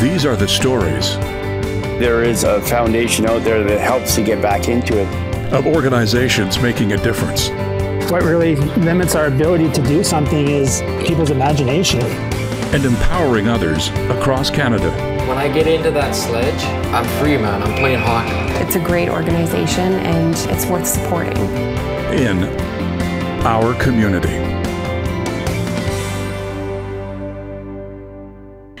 These are the stories There is a foundation out there that helps to get back into it. of organizations making a difference. What really limits our ability to do something is people's imagination. and empowering others across Canada. When I get into that sledge, I'm free, man. I'm playing hockey. It's a great organization and it's worth supporting. in our community.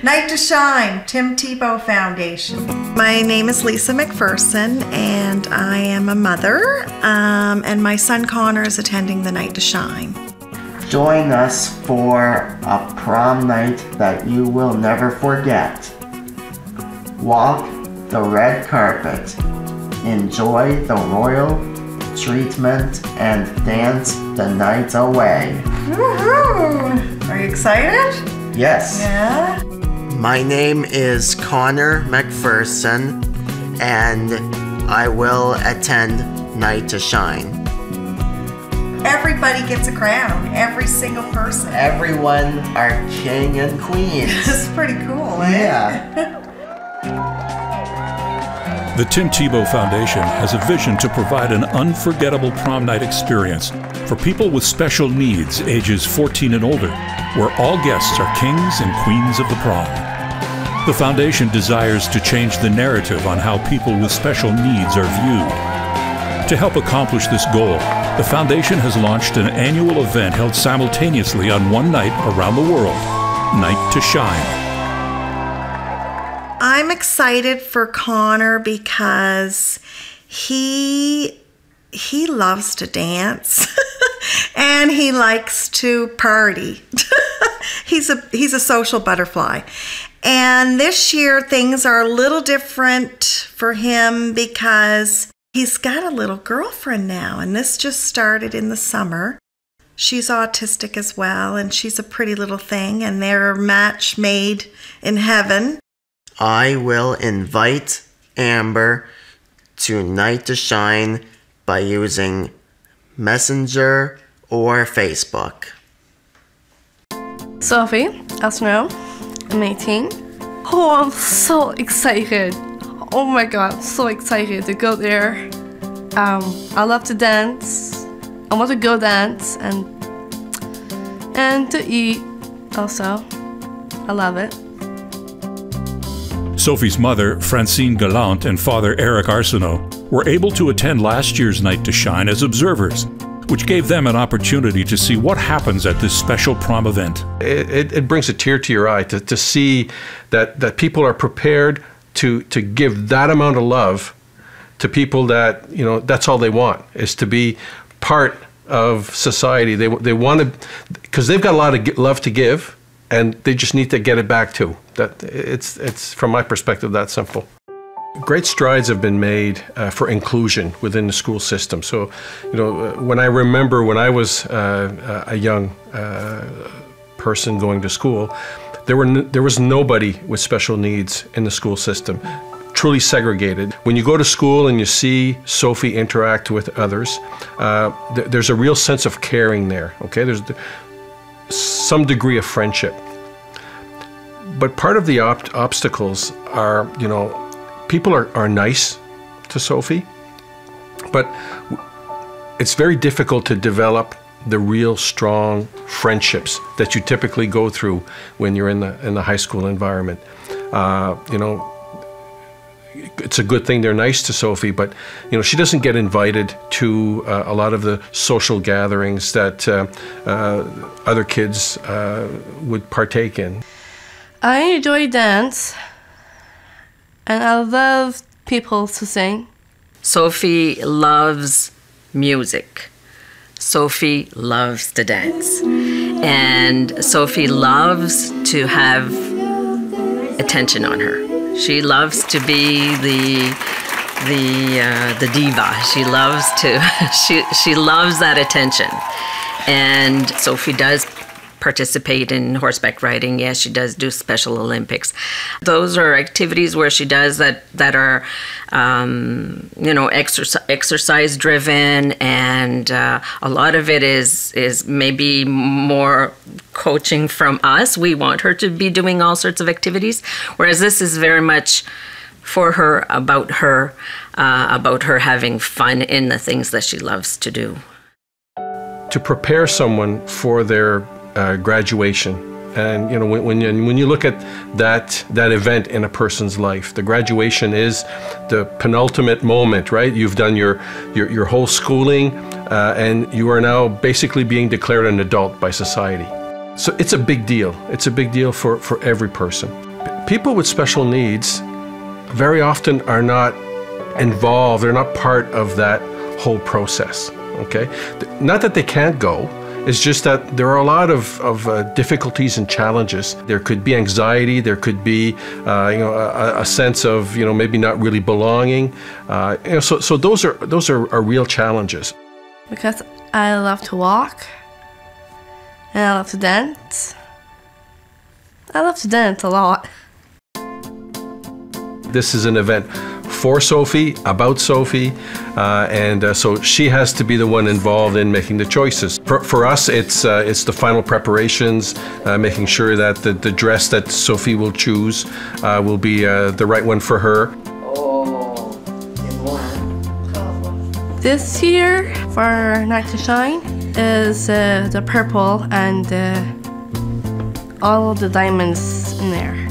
Night to Shine, Tim Tebow Foundation. My name is Lisa McPherson, and I am a mother, um, and my son Connor is attending the Night to Shine. Join us for a prom night that you will never forget. Walk the red carpet, enjoy the royal treatment, and dance the night away. Woohoo! Are you excited? Yes. Yeah. My name is Connor McPherson, and I will attend Night to Shine. Everybody gets a crown, every single person. Everyone are king and queens. This is pretty cool, eh? yeah. The Tim Tebow Foundation has a vision to provide an unforgettable prom night experience for people with special needs ages 14 and older, where all guests are kings and queens of the prom. The foundation desires to change the narrative on how people with special needs are viewed. To help accomplish this goal, the foundation has launched an annual event held simultaneously on one night around the world Night to Shine. I'm excited for Connor because he he loves to dance and he likes to party. he's a he's a social butterfly. And this year things are a little different for him because he's got a little girlfriend now and this just started in the summer. She's autistic as well and she's a pretty little thing and they're a match made in heaven. I will invite Amber to Night to Shine by using Messenger or Facebook. Sophie, as you know, 18. Oh, I'm so excited. Oh my god, so excited to go there. Um, I love to dance. I want to go dance and and to eat also. I love it. Sophie's mother, Francine Gallant, and father, Eric Arsenault, were able to attend last year's Night to Shine as observers, which gave them an opportunity to see what happens at this special prom event. it, it, it brings a tear to your eye to, to see that, that people are prepared to, to give that amount of love to people that, you know, that's all they want is to be part of society. They, they want to, because they've got a lot of love to give and they just need to get it back too. That it's, it's from my perspective, that simple. Great strides have been made uh, for inclusion within the school system. So, you know, uh, when I remember when I was uh, a young uh, person going to school, there were there was nobody with special needs in the school system, truly segregated. When you go to school and you see Sophie interact with others, uh, th- there's a real sense of caring there. Okay, there's th- some degree of friendship. But part of the ob- obstacles are, you know, people are, are nice to Sophie, but it's very difficult to develop the real strong friendships that you typically go through when you're in the in the high school environment. Uh, you know, it's a good thing they're nice to Sophie, but you know she doesn't get invited to uh, a lot of the social gatherings that uh, uh, other kids uh, would partake in. I enjoy dance and I love people to sing. Sophie loves music. Sophie loves to dance. And Sophie loves to have attention on her. She loves to be the the uh, the diva. She loves to she she loves that attention. And Sophie does participate in horseback riding. Yes, she does do Special Olympics. Those are activities where she does that that are, um, you know, exercise exercise driven, and uh, a lot of it is is maybe more coaching from us. We want her to be doing all sorts of activities, whereas this is very much for her about her uh, about her having fun in the things that she loves to do to prepare someone for their uh, graduation. And you know when, when, you, when you look at that that event in a person's life, the graduation is the penultimate moment, right? You've done your your, your whole schooling, uh, and you are now basically being declared an adult by society. So it's a big deal. It's a big deal for, for every person. People with special needs very often are not involved. They're not part of that whole process. Okay, not that they can't go. It's just that there are a lot of, of uh, difficulties and challenges. There could be anxiety. There could be, uh, you know, a, a, sense of, you know, maybe not really belonging. Uh, you know, so, so those are those are, are real challenges. Because I love to walk, and I love to dance. I love to dance a lot. This is an event for Sophie, about Sophie, uh, and uh, so she has to be the one involved in making the choices. For, for us, it's uh, it's the final preparations, uh, making sure that the, the dress that Sophie will choose uh, will be uh, the right one for her. This year for Night to Shine is the purple and all the diamonds in there.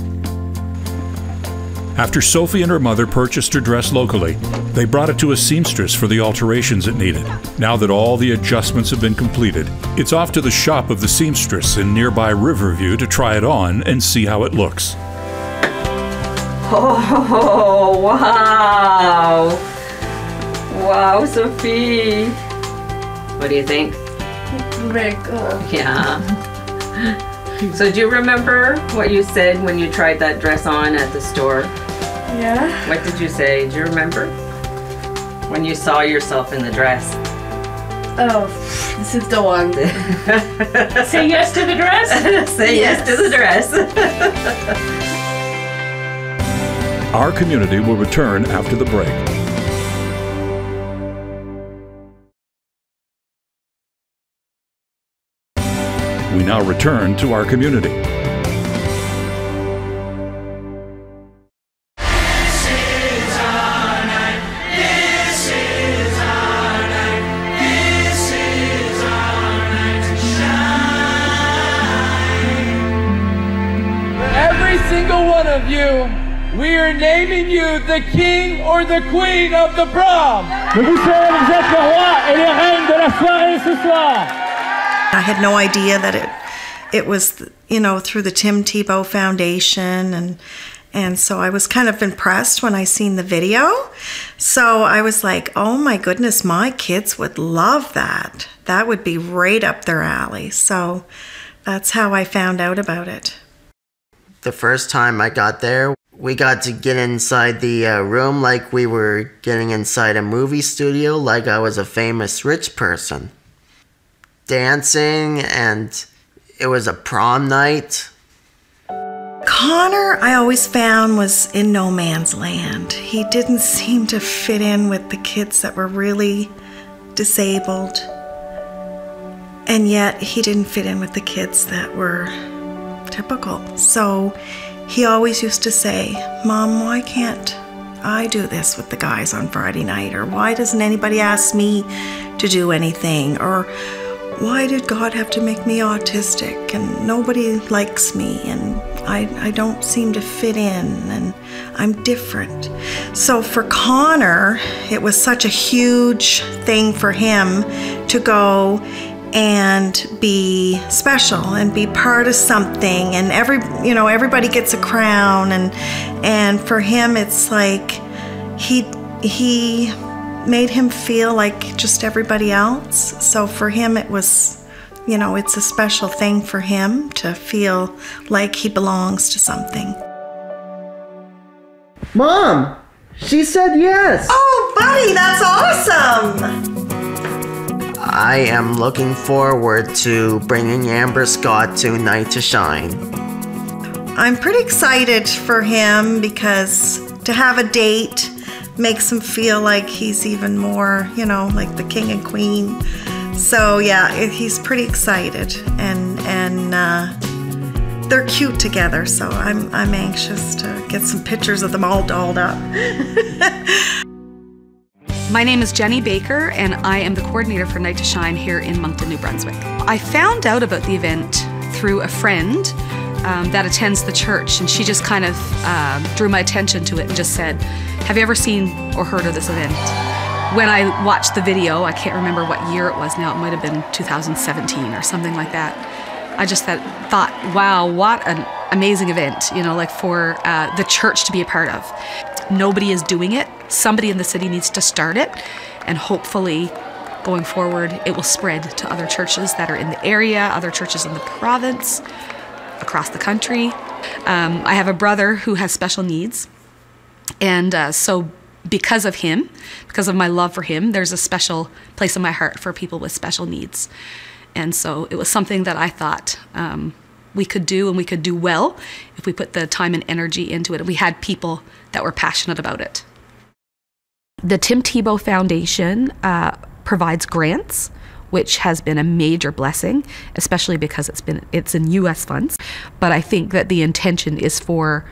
After Sophie and her mother purchased her dress locally, they brought it to a seamstress for the alterations it needed. Now that all the adjustments have been completed, it's off to the shop of the seamstress in nearby Riverview to try it on and see how it looks. Oh, wow! Wow, Sophie! What do you think? Very good. Yeah. So do you remember what you said when you tried that dress on at the store? Yeah. What did you say? Do you remember? When you saw yourself in the dress. Oh, this is the one. Say yes to the dress? Say yes. yes to the dress. Our community will return after the break. We now return to our community. You, we are naming you the king or the queen of the prom. I had no idea that it it was you know through the Tim Tebow Foundation and and so I was kind of impressed when I seen the video. So I was like, "Oh my goodness, my kids would love that. That would be right up their alley." So that's how I found out about it the first time I got there, we got to get inside the uh, room like we were getting inside a movie studio, like I was a famous rich person. Dancing, and it was a prom night. Connor, I always found, was in no man's land. He didn't seem to fit in with the kids that were really disabled. And yet, he didn't fit in with the kids that were typical. So he always used to say, Mom, why can't I do this with the guys on Friday night? Or why doesn't anybody ask me to do anything? Or why did God have to make me autistic and nobody likes me and I, I don't seem to fit in and I'm different. So for Connor, it was such a huge thing for him to go and be special and be part of something. And every you know everybody gets a crown. And and for him it's like he he made him feel like just everybody else. So for him it was you know it's a special thing for him to feel like he belongs to something. Mom she said yes. Oh buddy that's awesome I am looking forward to bringing Amber Scott to Night to Shine. I'm pretty excited for him because to have a date makes him feel like he's even more, you know, like the king and queen. So yeah, he's pretty excited, and and uh, they're cute together. So I'm I'm anxious to get some pictures of them all dolled up. My name is Jenny Baker, and I am the coordinator for Night to Shine here in Moncton, New Brunswick. I found out about the event through a friend um, that attends the church, and she just kind of uh, drew my attention to it and just said, Have you ever seen or heard of this event? When I watched the video, I can't remember what year it was now, it might have been 2017 or something like that. I just thought, thought wow, what an amazing event, you know, like for uh, the church to be a part of. Nobody is doing it. Somebody in the city needs to start it, and hopefully, going forward, it will spread to other churches that are in the area, other churches in the province, across the country. Um, I have a brother who has special needs, and uh, so because of him, because of my love for him, there's a special place in my heart for people with special needs. And so it was something that I thought um, we could do and we could do well if we put the time and energy into it. And we had people that were passionate about it. The Tim Tebow Foundation uh, provides grants, which has been a major blessing, especially because it's been it's in U.S. funds. But I think that the intention is for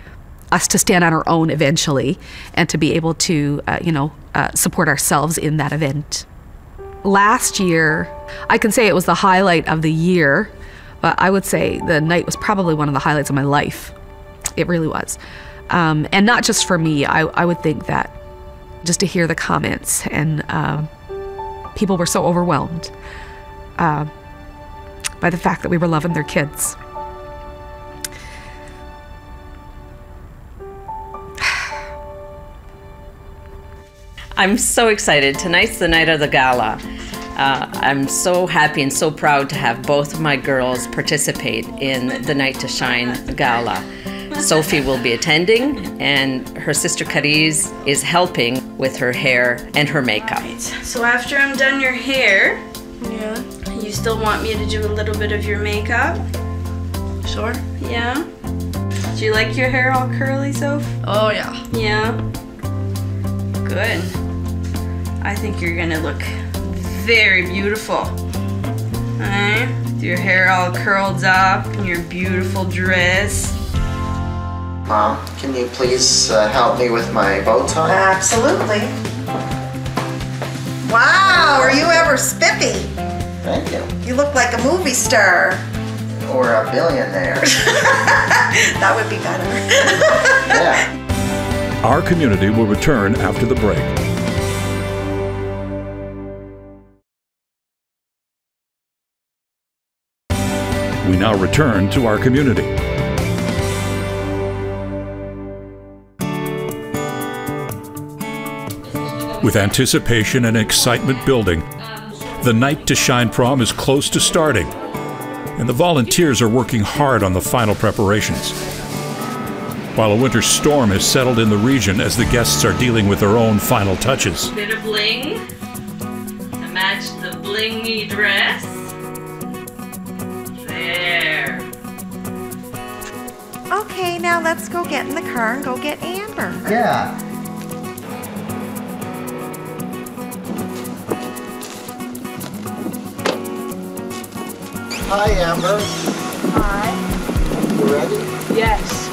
us to stand on our own eventually and to be able to, uh, you know, uh, support ourselves in that event. Last year, I can say it was the highlight of the year, but I would say the night was probably one of the highlights of my life. It really was. Um, and not just for me, I, I, would think that just to hear the comments and um, people were so overwhelmed uh, by the fact that we were loving their kids. I'm so excited. Tonight's the night of the gala. Uh, I'm so happy and so proud to have both of my girls participate in the Night to Shine gala. Sophie will be attending, and her sister Cariz is helping with her hair and her makeup. Right. So after I'm done your hair, yeah, you still want me to do a little bit of your makeup? Sure. Yeah. Do you like your hair all curly, Soph? Oh yeah. Yeah. Good. I think you're gonna look very beautiful. Alright? With your hair all curled up and your beautiful dress. Mom, can you please uh, help me with my bow tie? Absolutely. Wow, are you ever spiffy? Thank you. You look like a movie star. Or a billionaire. that would be better. yeah. Our community will return after the break. We now return to our community. With anticipation and excitement building, the Night to Shine prom is close to starting, and the volunteers are working hard on the final preparations. While a winter storm has settled in the region as the guests are dealing with their own final touches. Bit of bling to match the blingy dress. There. Okay, now let's go get in the car and go get Amber. Yeah. Hi, Amber. Hi. You ready? Yes.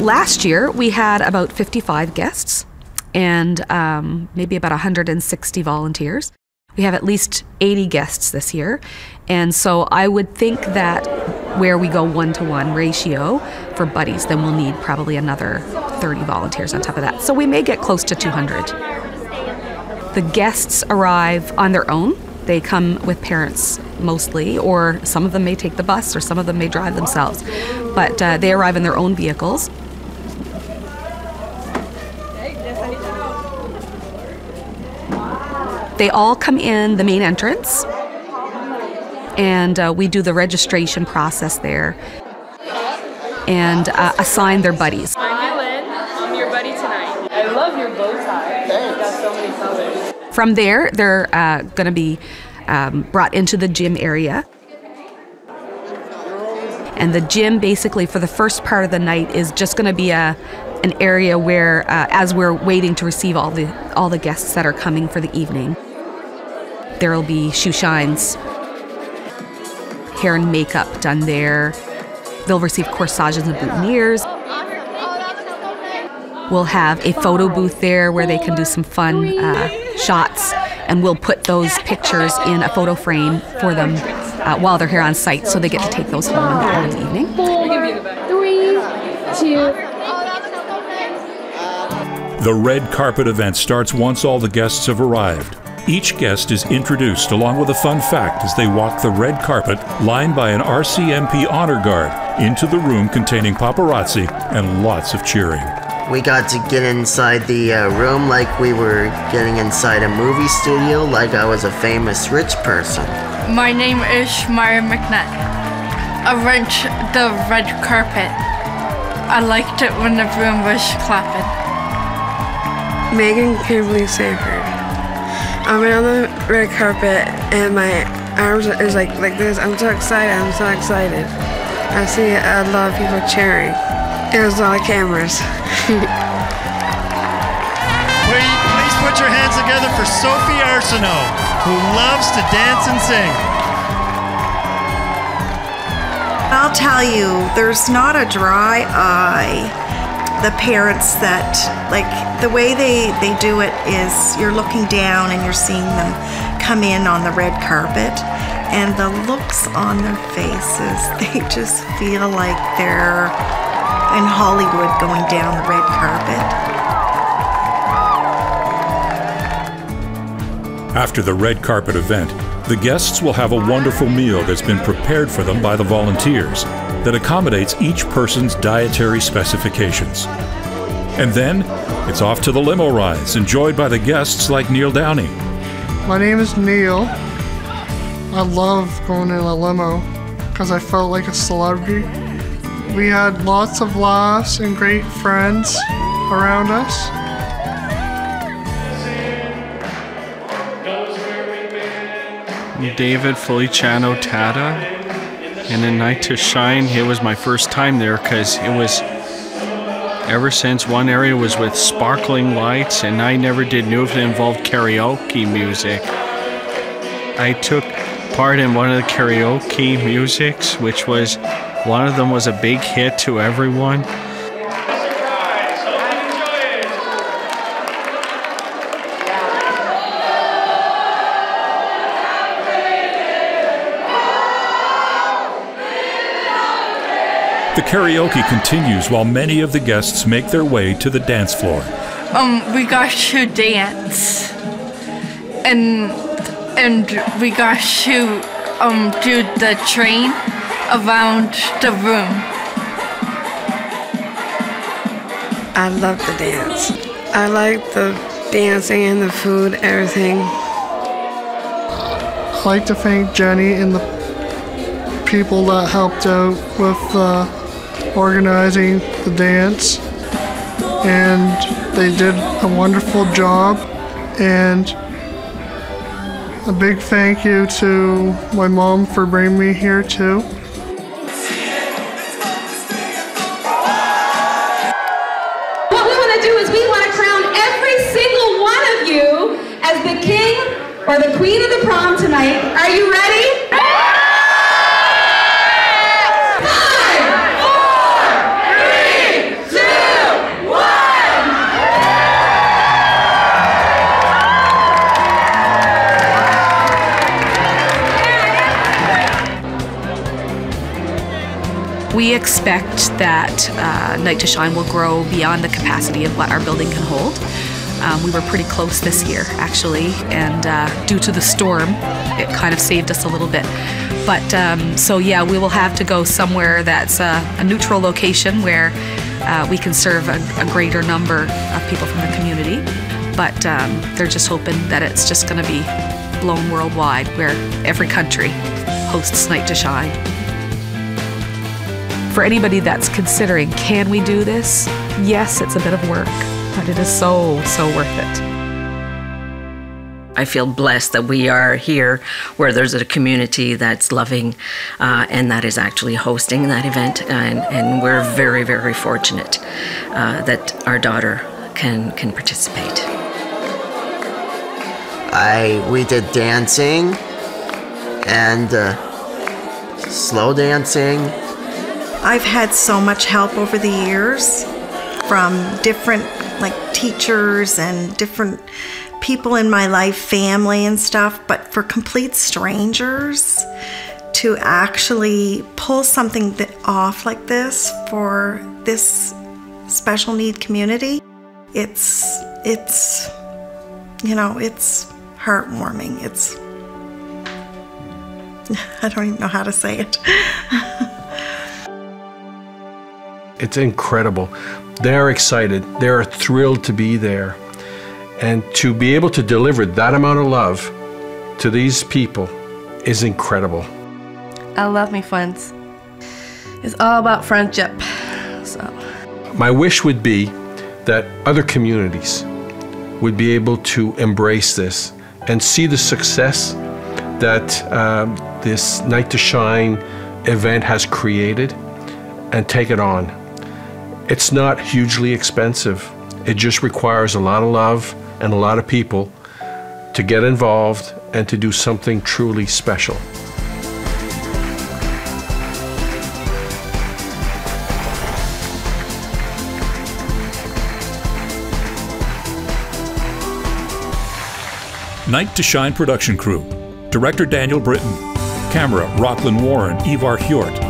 Last year, we had about 55 guests and um, maybe about 160 volunteers. We have at least 80 guests this year. And so I would think that where we go one to one ratio for buddies, then we'll need probably another 30 volunteers on top of that. So we may get close to 200. The guests arrive on their own. They come with parents mostly, or some of them may take the bus, or some of them may drive themselves. But uh, they arrive in their own vehicles. They all come in the main entrance, and uh, we do the registration process there and uh, assign their buddies. Sign you in. From there, they're uh, going to be um, brought into the gym area. And the gym, basically, for the first part of the night, is just going to be a an area where, uh, as we're waiting to receive all the all the guests that are coming for the evening, there will be shoe shines, hair and makeup done there. They'll receive corsages and boutonnieres. We'll have a photo booth there where they can do some fun uh, shots, and we'll put those pictures in a photo frame for them uh, while they're here on site, so they get to take those home in the evening. The red carpet event starts once all the guests have arrived. Each guest is introduced along with a fun fact as they walk the red carpet, lined by an RCMP honor guard, into the room containing paparazzi and lots of cheering. We got to get inside the uh, room like we were getting inside a movie studio, like I was a famous rich person. My name is Maya McNutt. I rent the red carpet. I liked it when the room was clapping. Megan Kimberly Sanford. I'm on the red carpet and my arms is like like this. I'm so excited. I'm so excited. I see a lot of people cheering. There's a lot of cameras. Please, please put your hands together for Sophie Arsenault, who loves to dance and sing. I'll tell you, there's not a dry eye. The parents that, like, the way they, they do it is you're looking down and you're seeing them come in on the red carpet, and the looks on their faces, they just feel like they're in Hollywood going down the red carpet. After the red carpet event, the guests will have a wonderful meal that's been prepared for them by the volunteers that accommodates each person's dietary specifications. And then it's off to the limo rides enjoyed by the guests like Neil Downey. My name is Neil. I love going in a limo because I felt like a celebrity. We had lots of laughs and great friends around us. David Feliciano Tata. And in Night to Shine, it was my first time there because it was ever since one area was with sparkling lights and I never did know if it involved karaoke music. I took part in one of the karaoke musics, which was one of them was a big hit to everyone. The karaoke continues while many of the guests make their way to the dance floor. Um, we got to dance, and and we got to um do the train around the room. I love the dance. I like the dancing and the food, everything. I'd like to thank Jenny and the people that helped out with uh, organizing the dance. And they did a wonderful job. And a big thank you to my mom for bringing me here too. The king or the queen of the prom tonight. Are you ready? Five, four, three, two, one. We expect that uh, Night to Shine will grow beyond the capacity of what our building can hold. Um, we were pretty close this year, actually, and uh, due to the storm, it kind of saved us a little bit. But um, so, yeah, we will have to go somewhere that's a, a neutral location where uh, we can serve a, a greater number of people from the community. But um, they're just hoping that it's just going to be blown worldwide, where every country hosts Night to Shine for anybody that's considering, can we do this? Yes, it's a bit of work, but it is so, so worth it. I feel blessed that we are here where there's a community that's loving uh, and that is actually hosting that event. And, and we're very, very fortunate uh, that our daughter can, can participate. I we did dancing and uh, slow dancing. I've had so much help over the years from different like teachers and different people in my life, family and stuff, but for complete strangers to actually pull something th- off like this for this special need community, it's it's you know, it's heartwarming. It's I don't even know how to say it. It's incredible. They're excited. They're thrilled to be there. And to be able to deliver that amount of love to these people is incredible. I love me friends. It's all about friendship. So My wish would be that other communities would be able to embrace this and see the success that um, this Night to Shine event has created and take it on. It's not hugely expensive. It just requires a lot of love and a lot of people to get involved and to do something truly special. Night to Shine production crew. Director Daniel Britton. Camera Rockland Warren, Ivar Hjort.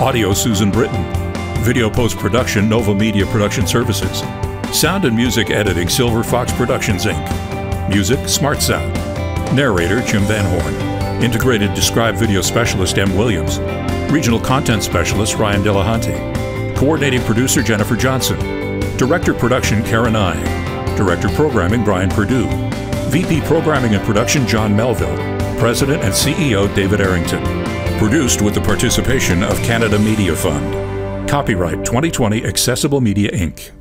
Audio Susan Britton. Video post production Nova Media Production Services. Sound and music editing Silver Fox Productions Inc. Music Smart Sound. Narrator Jim Van Horn. Integrated Describe Video Specialist M. Williams. Regional Content Specialist Ryan Delahunty. Coordinating Producer Jennifer Johnson. Director Production Karen I. Director Programming Brian Perdue. VP Programming and Production John Melville. President and CEO David Errington. Produced with the participation of Canada Media Fund. Copyright 2020 Accessible Media Inc.